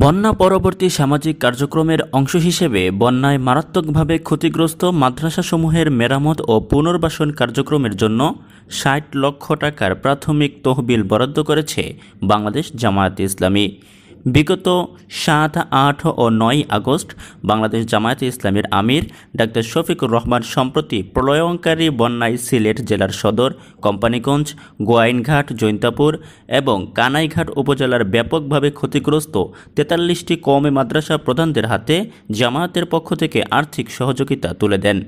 বন্যা পরবর্তী সামাজিক কার্যক্রমের অংশ হিসেবে বন্যায় মারাত্মকভাবে ক্ষতিগ্রস্ত মাদ্রাসাসমূহের মেরামত ও পুনর্বাসন কার্যক্রমের জন্য ষাট লক্ষ টাকার প্রাথমিক তহবিল বরাদ্দ করেছে বাংলাদেশ জামায়াত ইসলামী। বিগত সাত, আট ও নয় আগস্ট বাংলাদেশ জামায়াতে ইসলামের আমির ডাক্তার শফিকুর রহমান সম্প্রতি প্রলয়ঙ্কারী বন্যায় সিলেট জেলার সদর, কোম্পানিগঞ্জ, গোয়াইনঘাট, জৈন্তাপুর এবং কানাইঘাট উপজেলার ব্যাপকভাবে ক্ষতিগ্রস্ত তেতাল্লিশটি কওমে মাদ্রাসা প্রধানদের হাতে জামায়াতের পক্ষ থেকে আর্থিক সহযোগিতা তুলে দেন।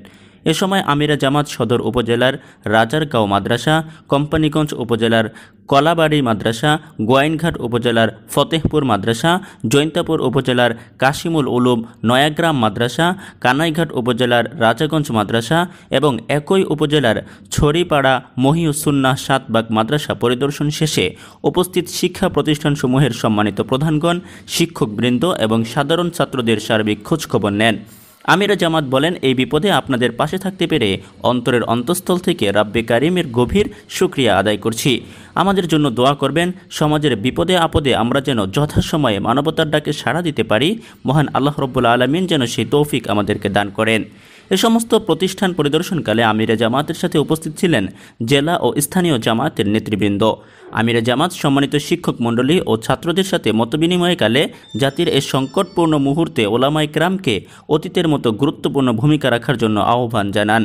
এ সময় আমিরা জামাত সদর উপজেলার রাজারগাঁও মাদ্রাসা, কোম্পানিগঞ্জ উপজেলার কলাবাড়ি মাদ্রাসা, গোয়াইনঘাট উপজেলার ফতেহপুর মাদ্রাসা, জৈন্তাপুর উপজেলার কাশিমুল উলুম নয়াগ্রাম মাদ্রাসা, কানাইঘাট উপজেলার রাজাগঞ্জ মাদ্রাসা এবং একই উপজেলার ছড়িপাড়া মহিউসুন্নাহ সাতবাগ মাদ্রাসা পরিদর্শন শেষে উপস্থিত শিক্ষা প্রতিষ্ঠানসমূহের সম্মানিত প্রধানগণ, শিক্ষকবৃন্দ এবং সাধারণ ছাত্রদের সার্বিক খোঁজখবর নেন। আমিরা জামাত বলেন, এই বিপদে আপনাদের পাশে থাকতে পেরে অন্তরের অন্তঃস্থল থেকে রাব্বে কারিমের গভীর সুক্রিয়া আদায় করছি। আমাদের জন্য দোয়া করবেন, সমাজের বিপদে আপদে আমরা যেন যথাসময়ে মানবতার ডাকে সাড়া দিতে পারি। মহান আল্লাহ রব্বুল আলমিন যেন সেই তৌফিক আমাদেরকে দান করেন। এ সমস্ত প্রতিষ্ঠান পরিদর্শনকালে আমিরা জামাতের সাথে উপস্থিত ছিলেন জেলা ও স্থানীয় জামাতের নেতৃবৃন্দ। আমিরা জামাত সম্মানিত শিক্ষক মণ্ডলী ও ছাত্রদের সাথে মতবিনিময়কালে জাতির এ সংকটপূর্ণ মুহূর্তে ওলামাই ক্রামকে অতীতের মতো গুরুত্বপূর্ণ ভূমিকা রাখার জন্য আহ্বান জানান।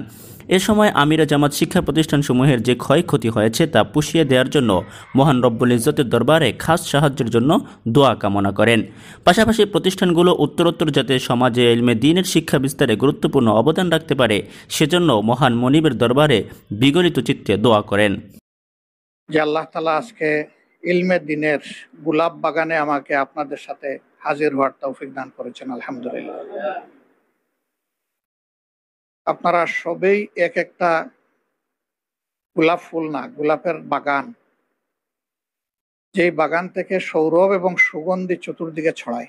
এ সময় আমিরা জামাত শিক্ষা প্রতিষ্ঠানসমূহের যে ক্ষয়ক্ষতি হয়েছে তা পুষিয়ে দেওয়ার জন্য মহান রব্বুল ইজ্জতের দরবারে খাস সাহায্যের জন্য দোয়া কামনা করেন। পাশাপাশি প্রতিষ্ঠানগুলো উত্তরোত্তর যাতে সমাজে এলমে দিনের শিক্ষা বিস্তারে গুরুত্বপূর্ণ অবদান রাখতে পারে, সেজন্য মহান মনিবের দরবারে বিগলিত চিত্তে দোয়া করেন। যে আল্লাহ তালা আজকে ইলমে দিনের গুলাব বাগানে আমাকে আপনাদের সাথে হাজির হওয়ার তৌফিক দান করেছেন, আলহামদুলিল্লাহ। আপনারা সবেই এক একটা গোলাপ ফুল না, গোলাপের বাগান। যেই বাগান থেকে সৌরভ এবং সুগন্ধি চতুর্দিকে ছড়ায়।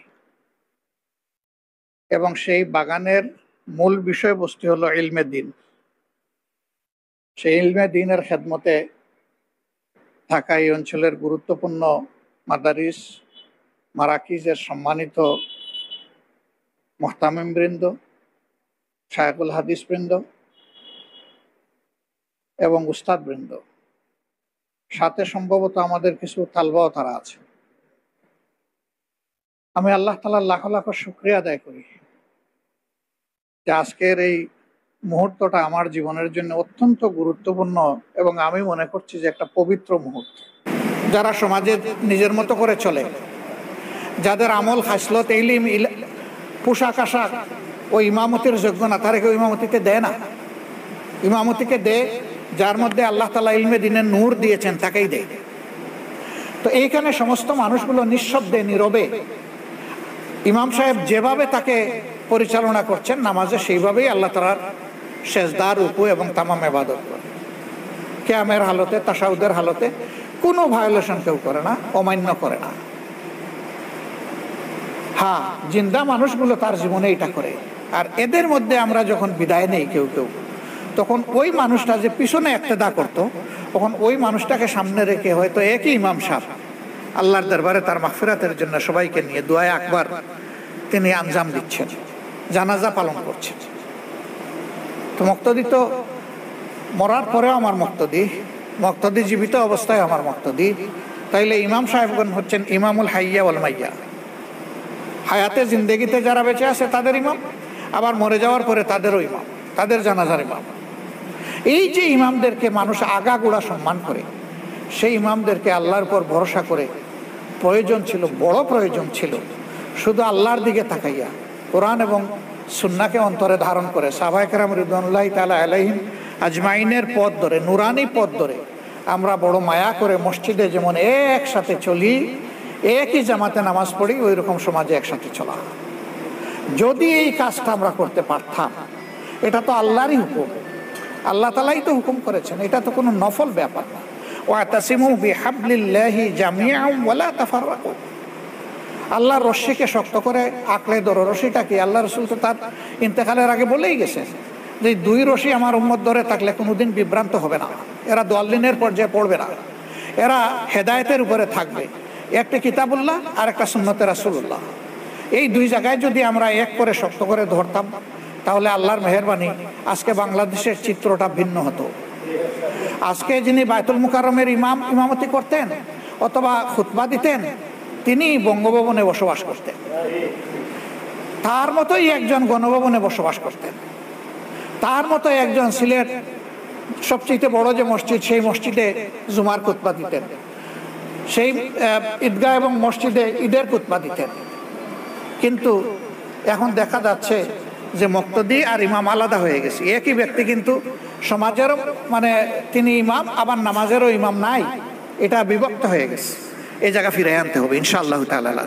এবং সেই বাগানের মূল বিষয়বস্তু হলো ইলমে দিন। সেই ইলমে দিনের খেদমতে ঢাকা এই অঞ্চলের গুরুত্বপূর্ণ মাদারিস, মারাকিজের সম্মানিত মোহতামিম বৃন্দ শায়কুল হাদিস বৃন্দ এবং উস্তাদ বৃন্দ। সাথে সম্ভবত আমাদের কিছু তালবাও তারা আছে। আমি আল্লাহ তালার লাখ লাখ শুক্রিয়া আদায় করি যে আজকের এই মুহূর্তটা আমার জীবনের জন্য অত্যন্ত গুরুত্বপূর্ণ এবং আমি মনে করছি যে একটা পবিত্র মুহূর্ত। যারা সমাজে নিজের মতো করে চলে, যাদের আমল হাসলত ইলিম পোশাক আশাক ও ইমামতির যোগ্য না, তারা কেউ ইমামতিতে দেয় না। ইমামতিকে দেয় যার মধ্যে আল্লাহ তালা ইলমে দিনের নূর দিয়েছেন, তাকেই দেয় তো এইখানে সমস্ত মানুষগুলো নিঃশব্দে, নীরবে। ইমাম সাহেব যেভাবে তাকে পরিচালনা করছেন, নামাজে সেইভাবেই আল্লাহ তালার শেষদার উপু এবং তামাম এবাদত ক্যামের হালতে, তাসাউদের হালতে কোনো ভায়োলেশন কেউ করে না, অমান্য করে না। হ্যাঁ জিন্দা মানুষগুলো তার জীবনে এটা করে। আর এদের মধ্যে আমরা যখন বিদায় নেই কেউ কেউ, তখন ওই মানুষটা যে পিছনে একতেদা করত, তখন ওই মানুষটাকে সামনে রেখে হয়তো একই ইমাম সাহ আল্লাহর দরবারে তার মাফিরাতের জন্য সবাইকে নিয়ে দোয়ায় আকবার তিনি আঞ্জাম দিচ্ছেন, জানাজা পালন করছেন। তো মক্তদি তো মরার পরেও আমার মক্তদি মক্তদি জীবিত অবস্থায় আমার মক্তদি। তাইলে ইমাম সাহেবগণ হচ্ছেন ইমামুল হাইয়া ওল মাইয়া। হায়াতে জিন্দেগিতে যারা বেঁচে আছে তাদের ইমাম। আবার মরে যাওয়ার পরে তাদেরও ইমাম, তাদের জানাজার ইমাম। এই যে ইমামদেরকে মানুষ আগাগোড়া সম্মান করে, সেই ইমামদেরকে আল্লাহর উপর ভরসা করে, প্রয়োজন ছিল, বড় প্রয়োজন ছিল, শুধু আল্লাহর দিকে তাকাইয়া কোরআন এবং সুন্নাকে অন্তরে ধারণ করে সাবাইকরাম রিদুল্লাহ তালা আলাইহিম আজমাইনের পথ ধরে, নুরানি পথ ধরে আমরা বড় মায়া করে মসজিদে যেমন একসাথে চলি, একই জামাতে নামাজ পড়ি ওই রকম সমাজে একসাথে চলা। যদি এই কাজটা আমরা করতে পারতাম, এটা তো আল্লাহরই হুকুম। আল্লাহ তালাই তো হুকুম করেছেন, এটা তো কোনো নফল ব্যাপার না। আল্লাহর রশ্মিকে শক্ত করে আঁকলে ধরো। রশিটা কি? আল্লাহ রসুল তো তার ইন্তেকালের আগে বলেই গেছে যে, দুই রশি আমার উম্মত ধরে থাকলে কোনোদিন বিভ্রান্ত হবে না। এরা দোয়াল্লিনের পর্যায়ে পড়বে না। এরা হেদায়তের উপরে থাকবে। একটা কিতাবুল্লাহ আর একটা সুন্নতের রাসুল্লাহ এই দুই জায়গায় যদি আমরা এক করে শক্ত করে ধরতাম, তাহলে আল্লাহর মেহরবানি আজকে বাংলাদেশের চিত্রটা ভিন্ন হতো। আজকে যিনি বায়তুল মুকাররমের ইমাম, ইমামতি করতেন অথবা খুতবা দিতেন, তিনি বঙ্গভবনে বসবাস করতেন। তার মতোই একজন গণভবনে বসবাস করতেন। তার মতো একজন সিলেট সবচেয়ে বড় যে মসজিদ, সেই মসজিদে জুমার কুতবা দিতেন। সেই ঈদগাহ এবং মসজিদে ঈদের কুতবা দিতেন। কিন্তু এখন দেখা যাচ্ছে যে মক্তদি আর ইমাম আলাদা হয়ে গেছে। একই ব্যক্তি কিন্তু সমাজেরও মানে তিনি ইমাম, আবার নামাজেরও ইমাম নাই। এটা বিভক্ত হয়ে গেছে। এই জায়গা ফিরে আনতে হবে, ইনশাআল্লাহ তাল্লাহ